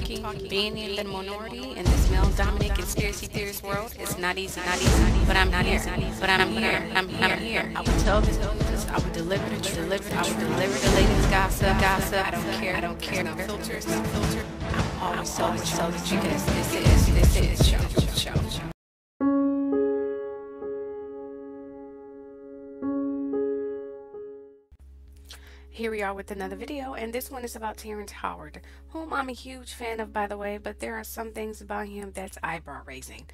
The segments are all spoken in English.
talking, being in the minority in this male-dominated conspiracy theorist world is not easy, not easy. But I'm not here. But I'm here. I'm here. I'm here. I would tell the news. I would deliver the truth. I would deliver the latest gossip. Gossip. I don't care. I don't care. No filters. No filter. I'm always telling the truth because this is this is show. Show. Show. Here we are with another video, and this one is about Terrence Howard, whom I'm a huge fan of, by the way, but there are some things about him that's eyebrow raising.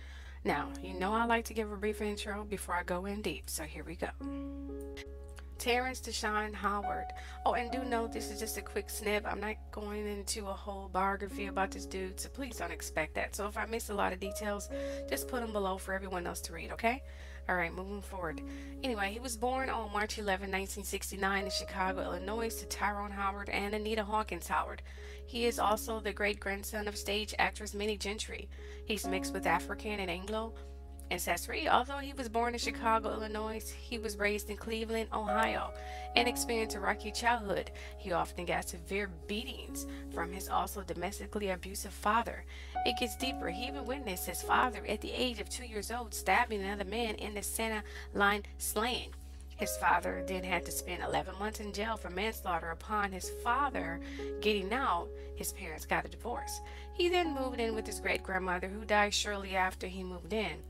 Now, you know I like to give a brief intro before I go in deep, so here we go. Terrence Deshawn Howard. Oh, and do note this is just a quick snip. I'm not going into a whole biography about this dude, so please don't expect that. So if I miss a lot of details, just put them below for everyone else to read, okay? All right, moving forward. Anyway, he was born on March 11, 1969 in Chicago, Illinois to Tyrone Howard and Anita Hawkins Howard. He is also the great-grandson of stage actress Minnie Gentry. He's mixed with African and Anglo ancestry. Although he was born in Chicago, Illinois, he was raised in Cleveland, Ohio, and experienced a rocky childhood. He often got severe beatings from his also domestically abusive father. It gets deeper. He even witnessed his father at the age of two years old stabbing another man in the Santa line slaying. His father then had to spend 11 months in jail for manslaughter. Upon his father getting out, his parents got a divorce. He then moved in with his great grandmother, who died shortly after he moved in.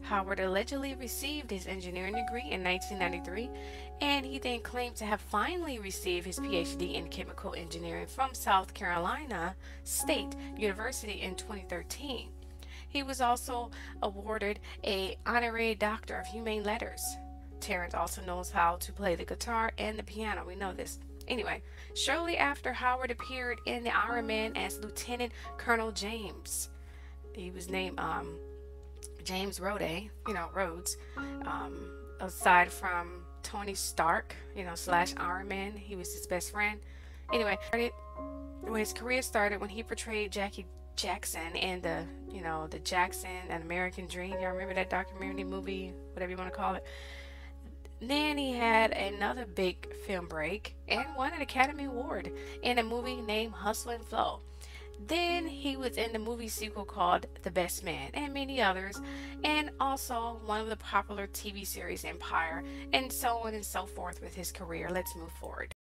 Howard allegedly received his engineering degree in 1993, and he then claimed to have finally received his PhD in chemical engineering from South Carolina State University in 2013. He was also awarded a honorary Doctor of Humane Letters. Terrence also knows how to play the guitar and the piano. We know this. Anyway, shortly after Howard appeared in the Iron Man as Lieutenant Colonel James, he was named um, James Rode, you know, Rhodes. Um, aside from Tony Stark, you know, slash Iron Man, he was his best friend. Anyway, when his career started when he portrayed Jackie Jackson in the, you know, the Jacksons: An American Dream. Y'all remember that documentary movie, whatever you want to call it? Then he had another big film break and won an Academy Award in a movie named Hustle and Flow. Then he was in the movie sequel called The Best Man and many others, and also one of the popular TV series Empire, and so on and so forth with his career. Let's move forward.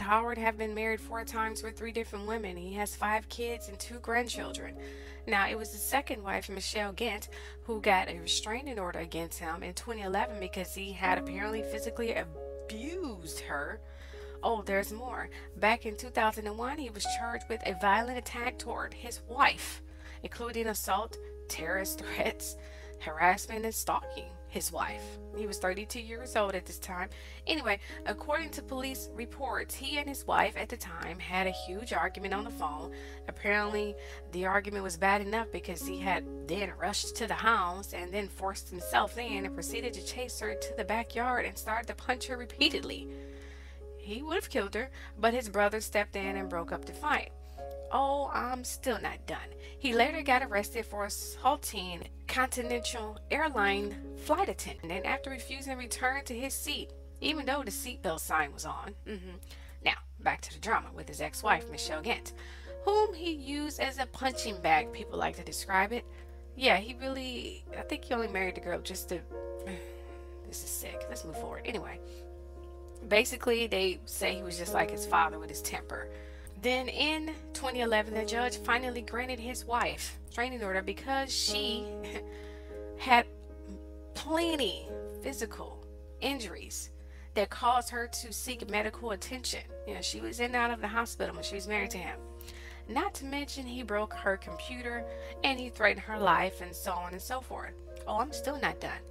Howard have been married four times with three different women. He has five kids and two grandchildren. Now, it was his second wife, Michelle Gant, who got a restraining order against him in 2011 because he had apparently physically abused her. Oh, there's more. Back in 2001, he was charged with a violent attack toward his wife, including assault, terrorist threats, harassment, and stalking his wife. He was 32 years old at this time. Anyway, according to police reports, he and his wife at the time had a huge argument on the phone. Apparently, the argument was bad enough because he had then rushed to the house and then forced himself in and proceeded to chase her to the backyard and started to punch her repeatedly. He would have killed her, but his brother stepped in and broke up the fight. Oh, I'm still not done. He later got arrested for assaulting Continental Airline flight attendant and after refusing to return to his seat, even though the seatbelt sign was on. Mm-hmm. Now, back to the drama with his ex-wife, Michelle Gant, whom he used as a punching bag, people like to describe it. Yeah, he really, I think he only married the girl just to, this is sick. Let's move forward. Anyway, basically, they say he was just like his father with his temper. Then in 2011, the judge finally granted his wife training order because she had plenty physical injuries that caused her to seek medical attention. You know, she was in and out of the hospital when she was married to him. Not to mention he broke her computer and he threatened her life and so on and so forth. Oh, I'm still not done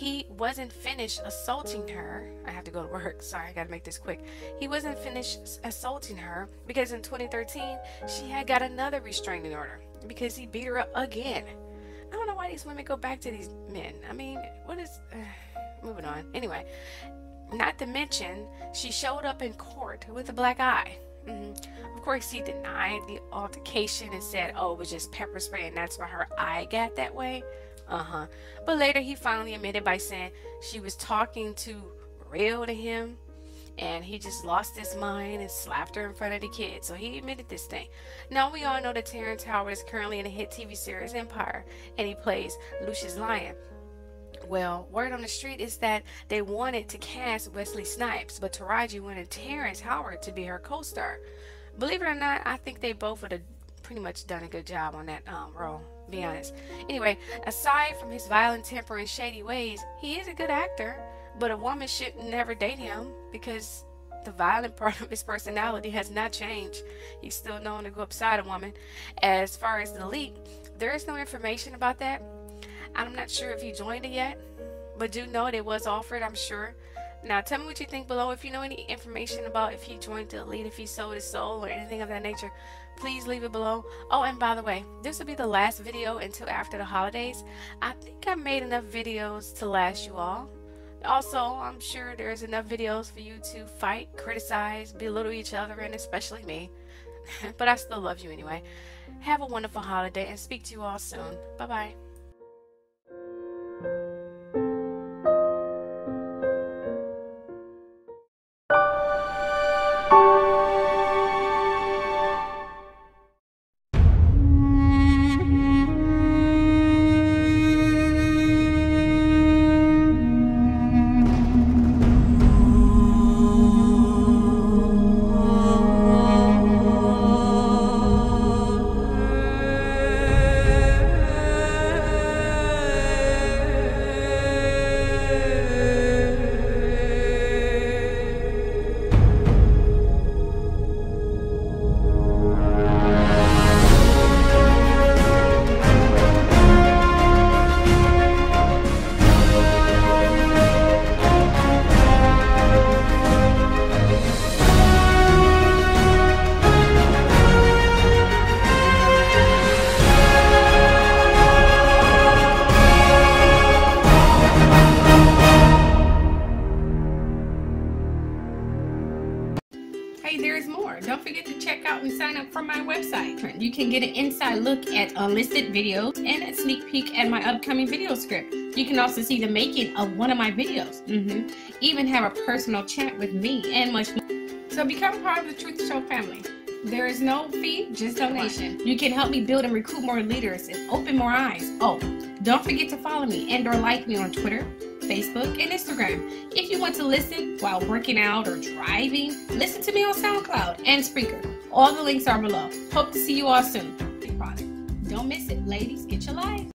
he wasn't finished assaulting her. I have to go to work. Sorry, I got to make this quick. He wasn't finished assaulting her because in 2013 she had got another restraining order because he beat her up again. I don't know why these women go back to these men. I mean, what is. Uh, moving on. Anyway, not to mention, she showed up in court with a black eye. Mm-hmm. Of course, he denied the altercation and said, oh, it was just pepper spray and that's why her eye got that way. Uh huh. But later he finally admitted by saying she was talking too real to him and he just lost his mind and slapped her in front of the kids. So he admitted this thing. Now we all know that Terrence Howard is currently in the hit TV series Empire and he plays Lucius Lyon. Well, word on the street is that they wanted to cast Wesley Snipes, but Taraji wanted Terrence Howard to be her co-star. Believe it or not, I think they both would have pretty much done a good job on that um, role. Be honest. Anyway, aside from his violent temper and shady ways, he is a good actor. But a woman should never date him because the violent part of his personality has not changed. He's still known to go upside a woman. As far as the leak, there is no information about that. I'm not sure if he joined it yet, but do know it was offered, I'm sure. Now, tell me what you think below. If you know any information about if he joined the elite, if he sold his soul, or anything of that nature, please leave it below. Oh, and by the way, this will be the last video until after the holidays. I think I made enough videos to last you all. Also, I'm sure there's enough videos for you to fight, criticize, belittle each other, and especially me. but I still love you anyway. Have a wonderful holiday and speak to you all soon. Bye bye. Hey, there's more. Don't forget to check out and sign up for my website. You can get an inside look at unlisted videos and a sneak peek at my upcoming video script. You can also see the making of one of my videos. Mm-hmm. Even have a personal chat with me and much more. So become part of the Truth Show family. There is no fee, just donation. You can help me build and recruit more leaders and open more eyes. Oh, don't forget to follow me and or like me on Twitter, Facebook, and Instagram. If you want to listen while working out or driving, listen to me on SoundCloud and Spreaker. All the links are below. Hope to see you all soon. Don't miss it, ladies. Get your life.